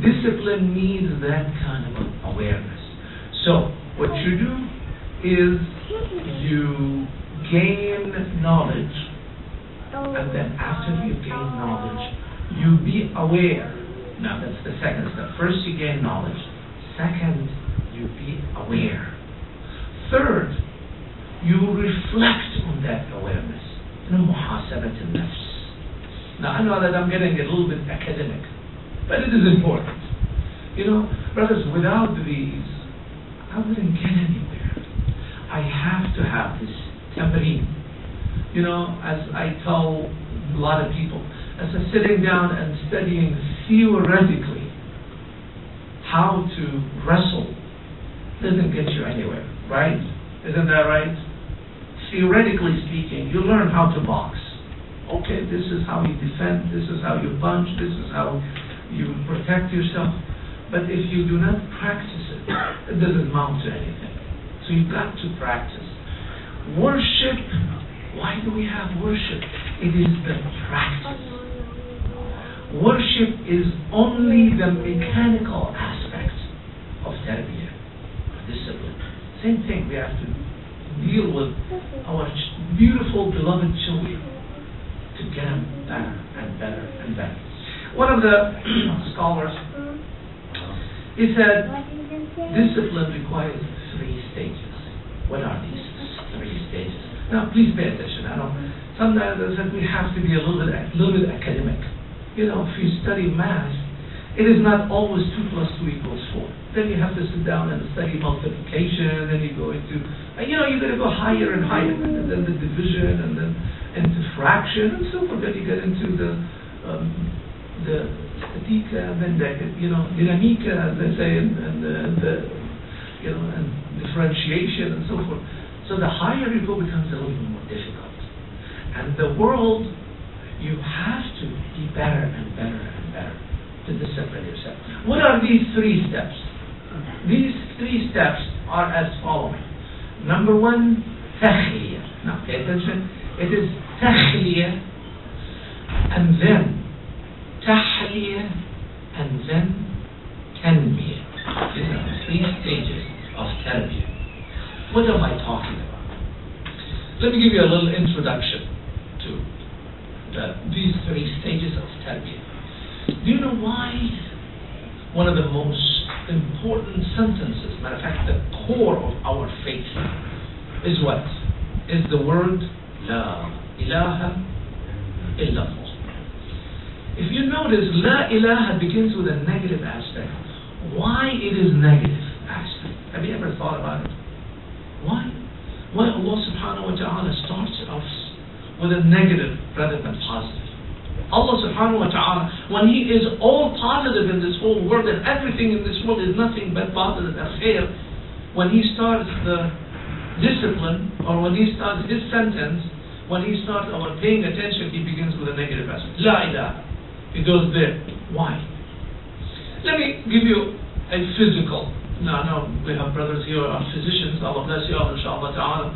discipline needs that kind of awareness. So, what you do is you gain knowledge, and then after you gain knowledge, you be aware. Now, that's the second step. First, you gain knowledge. Second, you be aware. Third, you reflect on that awareness. Now, I know that I'm getting a little bit academic, but it is important. You know, brothers, without these, I wouldn't get anywhere. I have to have this tambourine. You know, as I tell a lot of people, as I'm sitting down and studying theoretically how to wrestle doesn't get you anywhere, right? Isn't that right? Theoretically speaking, you learn how to box. Okay, this is how you defend, this is how you punch, this is how you protect yourself. But if you do not practice it, it doesn't amount to anything. So you've got to practice. Worship, why do we have worship? It is the practice. Worship is only the mechanical aspect of tarbiyah, discipline. Same thing, we have to deal with our beautiful, beloved children to get them better and better and better. One of the scholars he said, discipline requires three stages. What are these three stages? Now, please pay attention. I know sometimes I said we have to be a little bit, a little bit academic. You know, if you study math, it is not always 2 plus 2 equals 4. Then you have to sit down and study multiplication, and then you go into, and you know, you're going to go higher and higher, and then the division, and then into fraction, and so forth. Then you get into the um, the statica and then the, you know, dynamica, as they say, and, and the, the, you know, and differentiation and so forth. So the higher you go becomes a little bit more difficult. And the world, you have to be better and better and better to discipline yourself. What are these three steps? These three steps are as following. Number one, تخلية. Now pay attention. It is تخلية and then tahliya, and then tanbiyah. These are the three stages of tarbiyah. What am I talking about? Let me give you a little introduction to the, these three stages of tarbiyah. Do you know why one of the most important sentences, matter of fact, the core of our faith is what? Is the word La ilaha illallah. If you notice, La ilaha begins with a negative aspect. Why it is negative aspect? Have you ever thought about it? Why? Why Allah subhanahu wa ta'ala starts us with a negative rather than positive? Allah subhanahu wa ta'ala, when He is all positive in this whole world and everything in this world is nothing but positive and khair, when He starts the discipline or when He starts His sentence, when He starts our paying attention, He begins with a negative aspect. La ilaha. It goes there. Why? Let me give you a physical. Now, I know we have brothers here are physicians. Allah bless you all, inshallah ta'ala.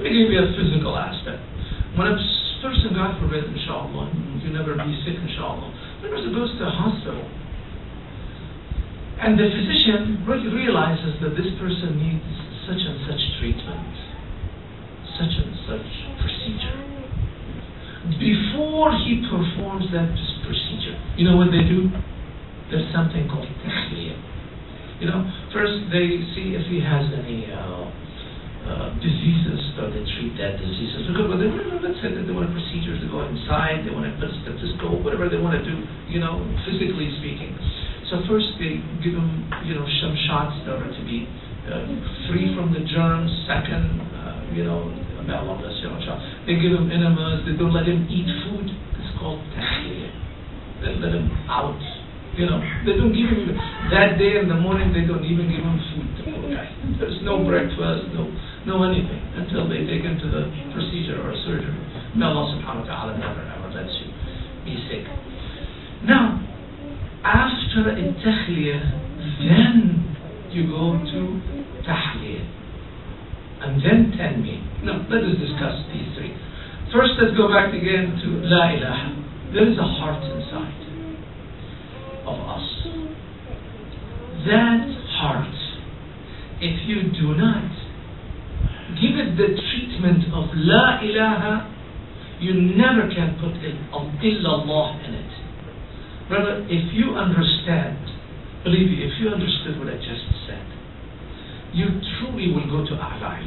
We give you a physical aspect. When a person, God forbid, inshallah, you never be sick, inshallah, when a person goes to a hospital, and the physician realizes that this person needs such and such treatment, such and such procedure. Before he performs that you know what they do? There's something called tahliya. You know, first they see if he has any uh, uh, diseases, so they treat that diseases. Because they, let's say that they want procedures to go inside, they want to put a stethoscope, whatever they want to do, you know, physically speaking. So first they give them, you know, some shots in order to be uh, free from the germs. Second, uh, you know, they give him enemas. They don't let him eat food. It's called tahliya. Let him out. You know, they don't give him that day in the morning. They don't even give him food. There's no breakfast, no no anything until they take him to the procedure or surgery. May Allah Subhanahu wa Taala never ever lets you be sick. Now, after a then you go to tahliyah, and then tanbih. Now, let us discuss these three. First, let's go back again to La ilaha there is a heart inside of us. that heart, if you do not give it the treatment of La ilaha, you never can put it of illallah in it. Brother, if you understand, believe me, if you understood what I just said, you truly will go to A'la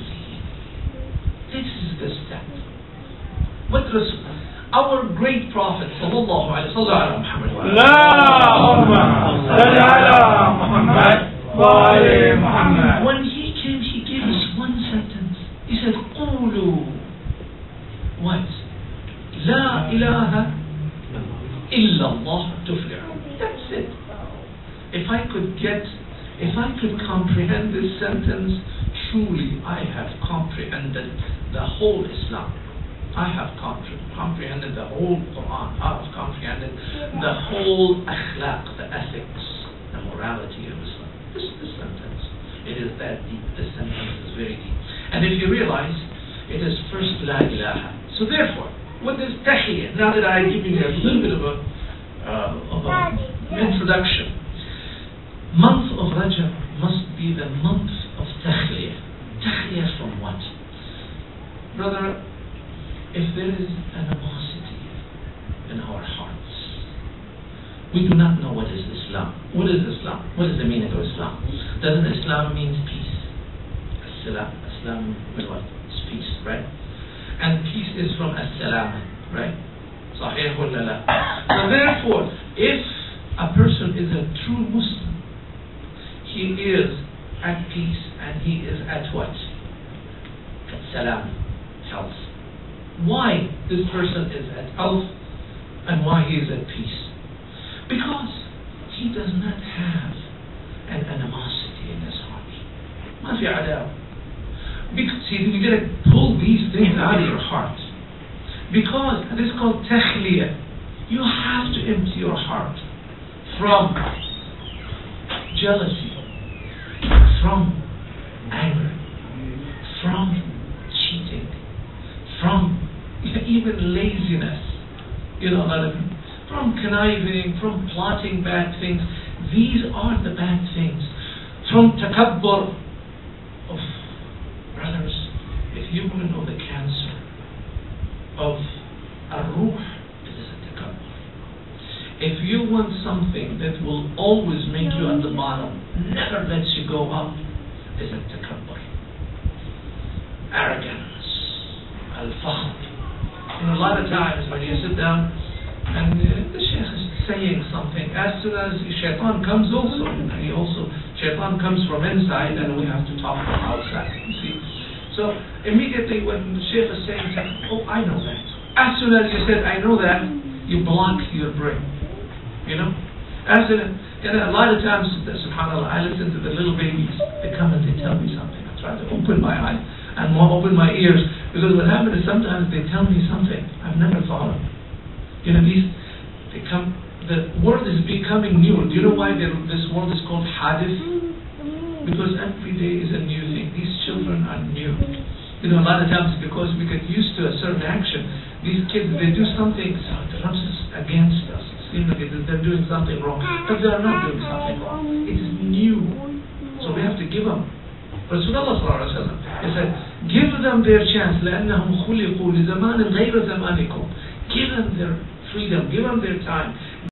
This is the step. What Rasul, our great prophet sallallahu alaihi wasallam when he came he gave us one sentence. He said qulu what? La ilaha illallah. Tuflihu that's it. If i could get if i could comprehend this sentence truly i have comprehended the whole islam. I have comprehended the whole Quran. I have comprehended the whole akhlaq, the ethics, the morality of Islam. This is the sentence. It is that deep. This sentence is very deep. And if you realize, it is first La ilaha. So therefore, what is tahiyya? Now that I give you a little bit of a, uh, of a introduction, month of Rajab must be the month of tahiyya. Tahiyya from what? Brother, if there is animosity in our hearts, we do not know what is Islam. What is Islam? What is the meaning of Islam? Doesn't Islam mean peace? Islam, means what? It's peace, right? And peace is from As-Salam, right? Sahih la? So therefore, if a person is a true Muslim, he is at peace and he is at what? At Salam, this person is at health and why he is at peace? Because he does not have an animosity in his heart. ما في عداوة. Because see, you gotta pull these things out of your heart. Because this is called tahliya. You have to empty your heart from jealousy, from even laziness. You know, a lot of from conniving, from plotting bad things. These are the bad things. From takabbur. Of brothers, if you want to know the cancer of a ruh, it is a takabbur. If you want something that will always make you at the bottom, never lets you go up, is a takabbur. Arrogance, al-fakhr. Know, a lot of times when you sit down and the sheikh is saying something, as soon as shaitan comes also, and he also, shaitan comes from inside and we have to talk from outside, you see. So immediately when the sheikh is saying something, oh, I know that. As soon as you said, I know that, you block your brain. You know? As in, you know, a lot of times, subhanAllah, I listen to the little babies, they come and they tell me something. I try to open my eyes and open my ears because what happens is sometimes they tell me something I've never thought of. You know, these, they come, the world is becoming new. Do you know why this world is called hadith? Because every day is a new thing. These children are new. You know, a lot of times because we get used to a certain action, these kids, they do something, so it rubs against us. It seems like they're doing something wrong. But they are not doing something wrong. It is new. So we have to give them. Rasulullah he said, give them their chance. لأنهم خلقوا لزمان غير زمانكم. Give them their freedom. Give them their time.